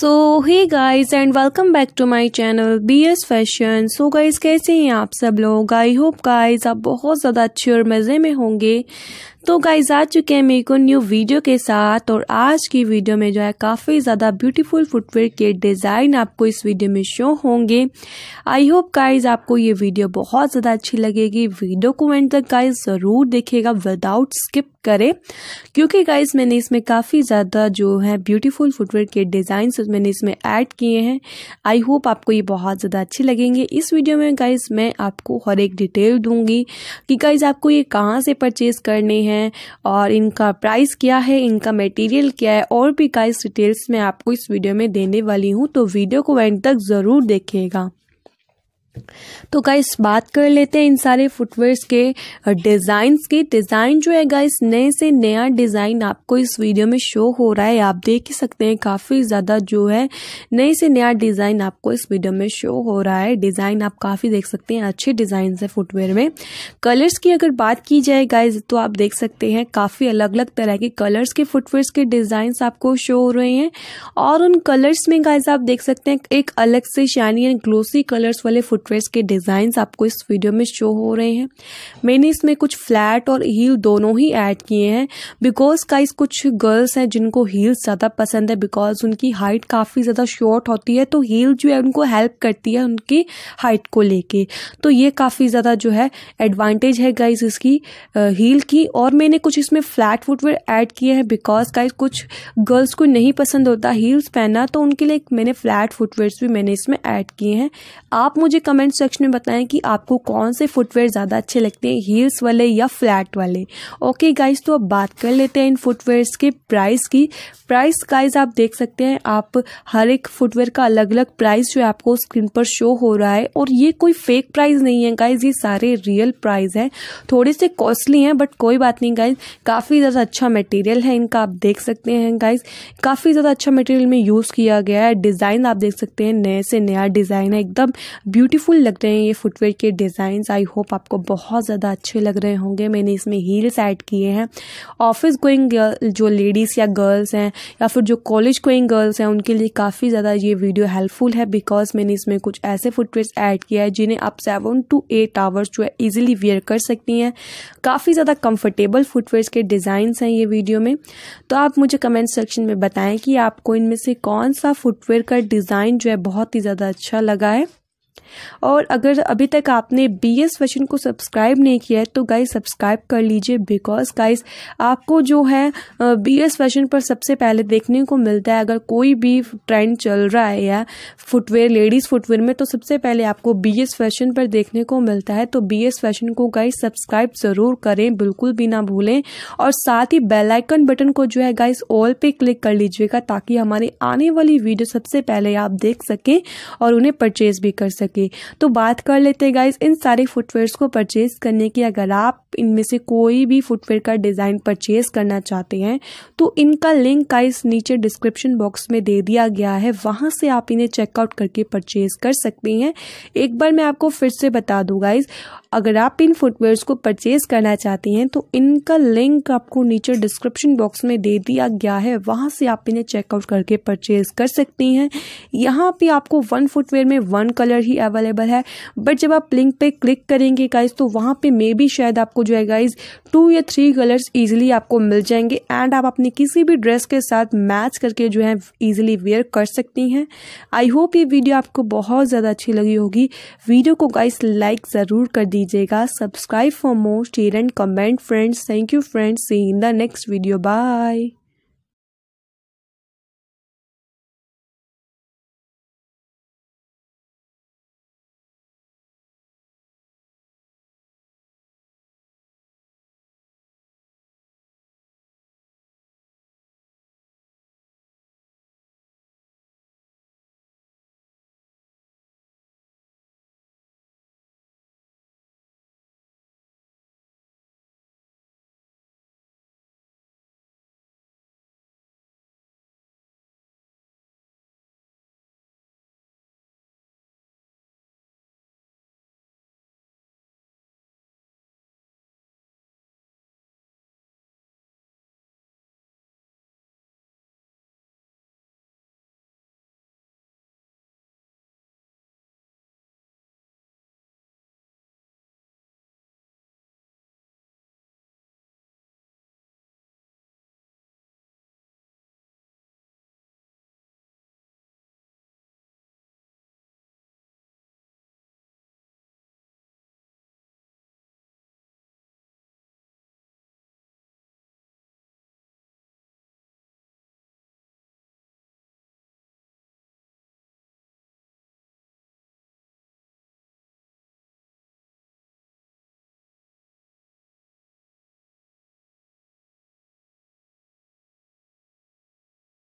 So hi guys and welcome back to my channel B S fashion so guys कैसे हैं आप सब लोग? आई होप गाइज़ आप बहुत ज़्यादा अच्छे और मज़े में होंगे। तो गाइज़ आ चुके हैं मेरे को न्यू वीडियो के साथ और आज की वीडियो में जो है काफ़ी ज़्यादा ब्यूटीफुल फुटवेयर के डिज़ाइन आपको इस वीडियो में शो होंगे। आई होप गाइज़ आपको ये वीडियो बहुत ज़्यादा अच्छी लगेगी। वीडियो को एंड तक गाइज़ ज़रूर देखेगा विदाउट स्किप करें। क्योंकि गाइज़ मैंने इसमें काफ़ी ज़्यादा जो है ब्यूटीफुल फुटवेयर के डिज़ाइन मैंने इसमें ऐड किए हैं। आई होप आपको ये बहुत ज़्यादा अच्छे लगेंगे। इस वीडियो में गाइज़ मैं आपको हर एक डिटेल दूँगी कि गाइज़ आपको ये कहाँ से परचेज करने हैं हैं और इनका प्राइस क्या है, इनका मटेरियल क्या है, और भी कई डिटेल्स मैं आपको इस वीडियो में देने वाली हूँ तो वीडियो को एंड तक ज़रूर देखिएगा। तो गाइस बात कर लेते हैं इन सारे फुटवेयर्स के डिज़ाइंस की। डिज़ाइन जो है गाइस नए से नया डिज़ाइन आपको इस वीडियो में शो हो रहा है। आप देख ही सकते हैं काफ़ी ज़्यादा जो है, नए से नया डिज़ाइन आपको इस वीडियो में शो हो रहा है। डिज़ाइन आप काफ़ी देख सकते हैं, अच्छे डिज़ाइन है फुटवेयर में। कलर्स की अगर बात की जाए गाइज़ तो आप देख सकते हैं काफ़ी अलग अलग तरह के कलर्स के फुटवेयर्स के डिज़ाइंस आपको शो हो रहे हैं। और उन कलर्स में गाइज़ आप देख सकते हैं एक अलग से शाइनी एंड ग्लोसी कलर्स वाले फुट फुटवेयर्स के डिज़ाइंस आपको इस वीडियो में शो हो रहे हैं। मैंने इसमें कुछ फ्लैट और हील दोनों ही ऐड किए हैं। बिकॉज़ गाइस कुछ गर्ल्स हैं जिनको हील्स ज़्यादा पसंद है बिकॉज़ उनकी हाइट काफ़ी ज़्यादा शॉर्ट होती है तो हील जो है उनको हेल्प करती है उनकी हाइट को लेके। तो ये काफ़ी ज़्यादा जो है एडवांटेज है गाइज़ इसकी हील की। और मैंने कुछ इसमें फ्लैट फुटवेयर ऐड किए हैं। बिकॉज़ गाइज़ कुछ गर्ल्स को नहीं पसंद होता हील्स पहनना तो उनके लिए मैंने फ्लैट फुटवेयर्स भी मैंने इसमें ऐड किए हैं। आप मुझे कमेंट सेक्शन में बताएँ कि आपको कौन से फुटवेयर ज़्यादा अच्छे लगते हैं हील्स वाले या फ्लैट वाले। ओके गाइज़ तो अब बात कर लेते हैं इन फुटवेयर्स के प्राइस की। प्राइस गाइज़ आप देख सकते हैं, आप हर एक फुटवेयर का अलग अलग प्राइस जो है आपको स्क्रीन पर शो हो रहा है, और ये कोई फेक प्राइस नहीं है गाइज़ ये सारे रियल प्राइस है। थोड़े से कॉस्टली हैं बट कोई बात नहीं गाइज़ काफ़ी ज़्यादा अच्छा मटेरियल है इनका, आप देख सकते हैं गाइज़ काफ़ी ज़्यादा अच्छा मटेरियल में यूज़ किया गया है। डिज़ाइन आप देख सकते हैं, नए से नया डिज़ाइन है, एकदम ब्यूटीफुल ब्यूटीफुल लग रहे हैं ये फुटवेयर के डिज़ाइंस। आई होप आपको बहुत ज़्यादा अच्छे लग रहे होंगे। मैंने इसमें हील्स ऐड किए हैं। ऑफ़िस गोइंग जो लेडीज़ या गर्ल्स हैं, या फिर जो कॉलेज गोइंग गर्ल्स हैं, उनके लिए काफ़ी ज़्यादा ये वीडियो हेल्पफुल है बिकॉज़ मैंने इसमें कुछ ऐसे फुटवेयर्स ऐड किया है जिन्हें आप सेवन टू एट आवर्स जो है ईजिली वेयर कर सकती हैं। काफ़ी ज़्यादा कम्फर्टेबल फुटवेयर्स के डिज़ाइंस हैं ये वीडियो में। तो आप मुझे कमेंट सेक्शन में बताएँ कि आपको इनमें से कौन सा फुटवेयर का डिज़ाइन जो है बहुत ही ज़्यादा अच्छा लगा है। और अगर अभी तक आपने बी एस फ़ैशन को सब्सक्राइब नहीं किया है तो गाइज़ सब्सक्राइब कर लीजिए बिकॉज़ गाइज़ आपको जो है बी एस फ़ैशन पर सबसे पहले देखने को मिलता है। अगर कोई भी ट्रेंड चल रहा है या फुटवेयर लेडीज़ फुटवेयर में तो सबसे पहले आपको बी एस फ़ैशन पर देखने को मिलता है। तो बी एस फ़ैशन को गाइज़ सब्सक्राइब ज़रूर करें, बिल्कुल भी ना भूलें। और साथ ही बेलाइकन बटन को जो है गाइज़ ऑल पे क्लिक कर लीजिएगा, ताकि हमारी आने वाली वीडियो सबसे पहले आप देख सकें और उन्हें परचेज भी कर सकें। सके तो बात कर लेते हैं गाइज़ इन सारे फुटवेयर्स को परचेज करने की। अगर आप इनमें से कोई भी फुटवेयर का डिज़ाइन परचेज करना चाहते हैं तो इनका लिंक गाइज़ नीचे डिस्क्रिप्शन बॉक्स में दे दिया गया है। वहाँ से आप इन्हें चेकआउट करके परचेज कर सकती हैं। एक बार मैं आपको फिर से बता दूँ गाइज़ अगर आप इन फुटवेयर्स को परचेज करना चाहती हैं तो इनका लिंक आपको नीचे डिस्क्रिप्शन बॉक्स में दे दिया गया है। वहाँ से आप इन्हें चेकआउट करके परचेज कर सकती हैं। यहाँ पे आपको वन फुटवेयर में वन कलर ही अवेलेबल है। बट जब आप लिंक पे क्लिक करेंगे गाइज़ तो वहाँ पे मे भी शायद आपको जो है गाइज़ टू या थ्री कलर्स ईजिली आपको मिल जाएँगे। एंड आप अपनी किसी भी ड्रेस के साथ मैच करके जो है ईजिली वेयर कर सकती हैं। आई होप ये वीडियो आपको बहुत ज़्यादा अच्छी लगी होगी। वीडियो को गाइज़ लाइक ज़रूर कर दीजिएगा। Subscribe for more share and comment friends thank you friends see in the next video bye